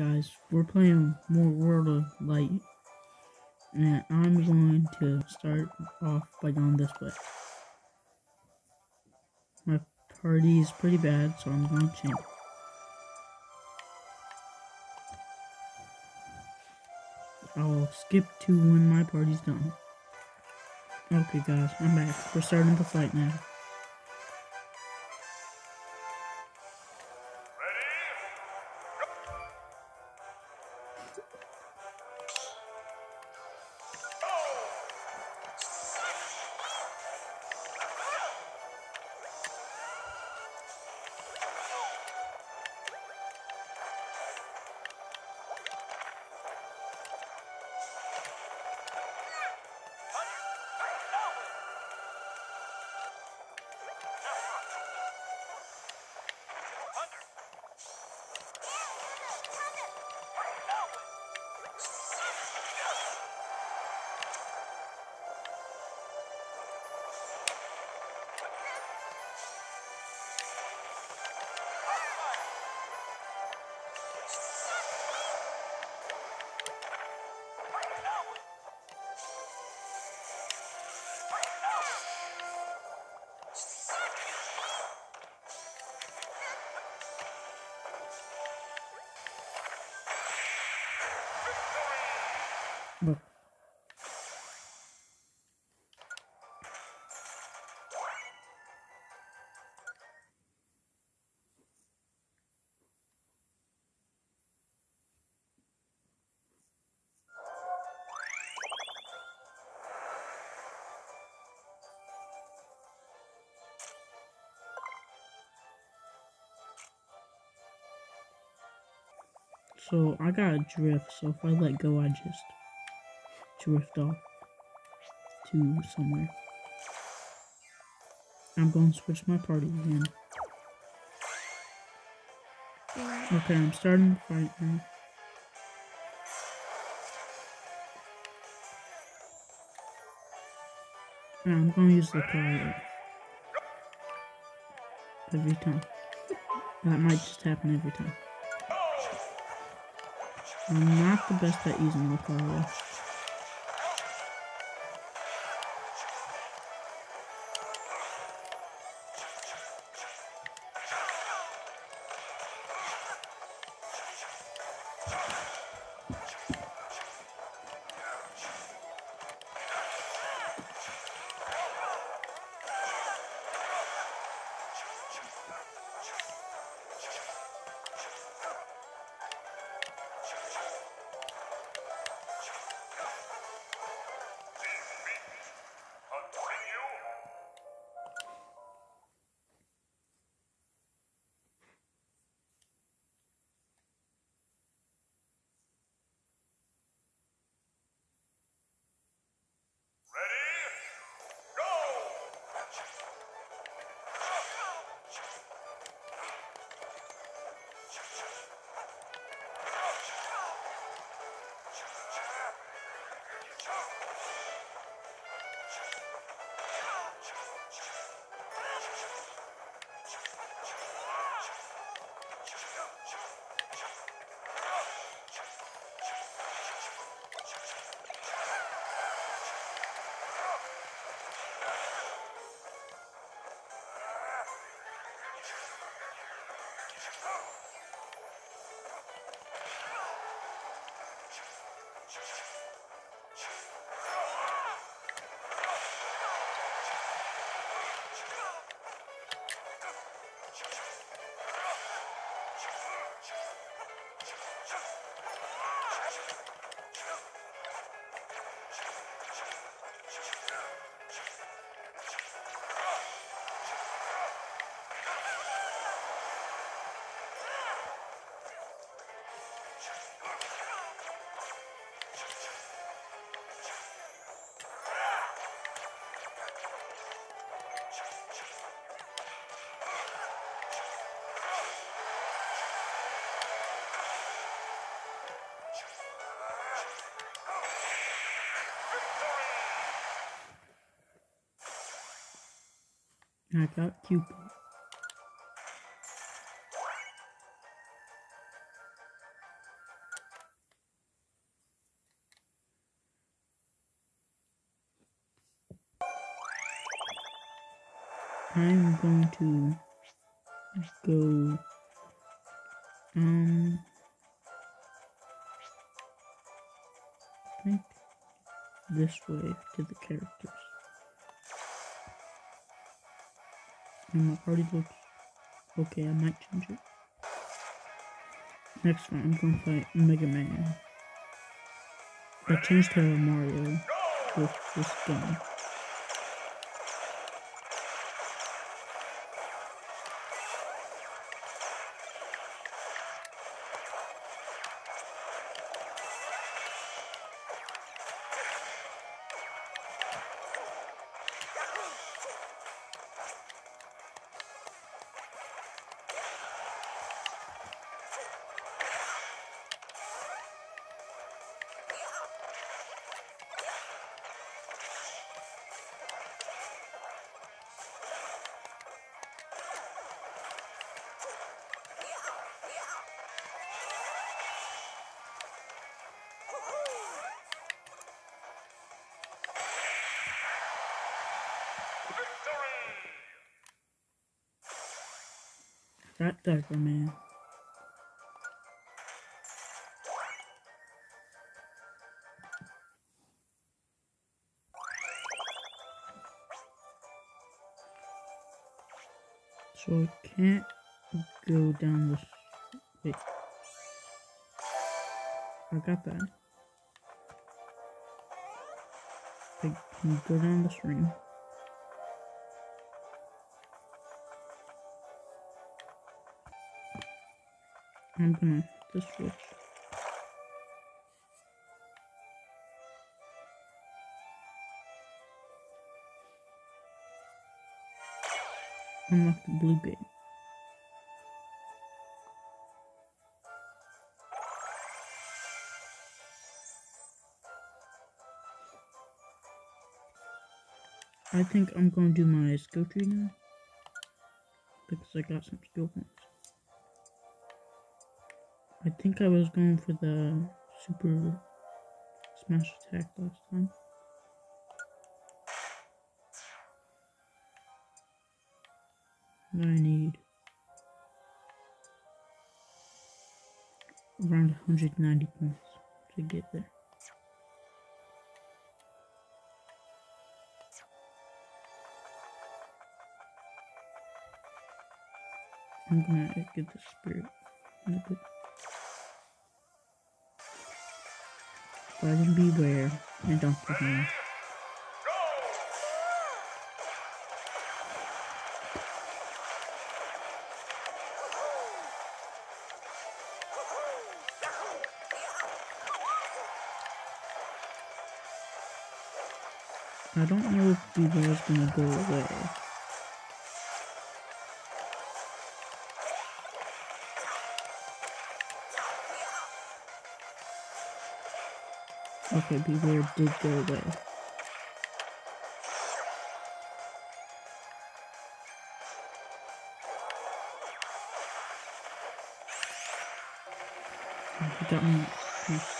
guys, we're playing more World of Light. And I'm going to start off by going this way. My party is pretty bad, so I'm going to change. I'll skip to when my party's done. Okay guys, I'm back. We're starting the fight now. So I got a drift, so if I let go, I just drift off to somewhere. I'm going to switch my party again. Okay, I'm starting the fight now. And I'm going to use the car every time. That might just happen every time. I'm not the best at using the car Oh! I got Cupid. I'm going to go um I think this way to the characters. And my party looks okay, I might change it. Next one, I'm gonna fight Mega Man. I changed to Mario with this game. That diaper man. So I can't go down this. Wait. I got that. I can go down this ring. I'm gonna hit the switch. Unlock the blue gate. I think I'm gonna do my skill tree now because I got some skill points. I think I was going for the super smash attack last time. I need around 190 points to get there. I'm gonna get the spirit Buzzing beware and Donkey Kong. I don't know if Beware is gonna go away. Okay, Beware did go away. Got me.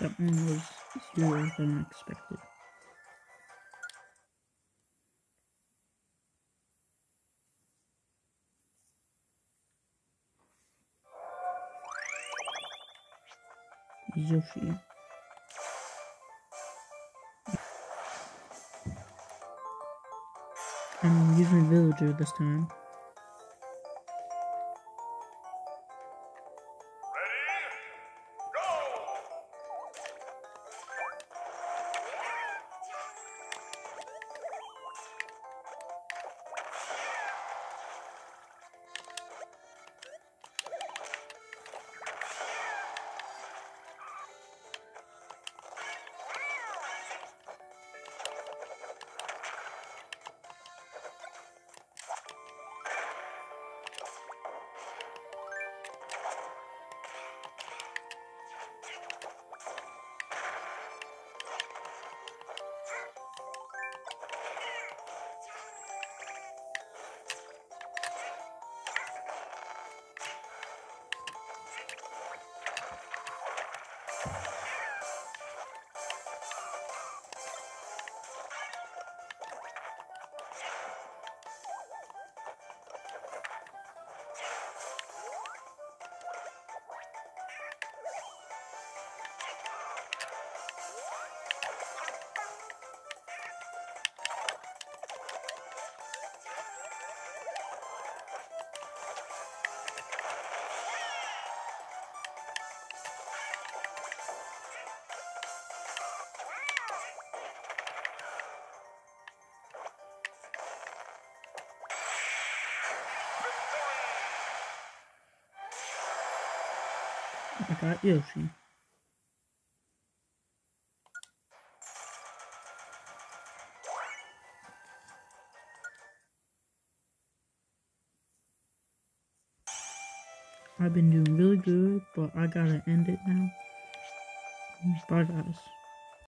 That one was easier than I expected. Yoshi. I'm using villager this time. I got Yoshi. I've been doing really good, but I gotta end it now. Bye, guys.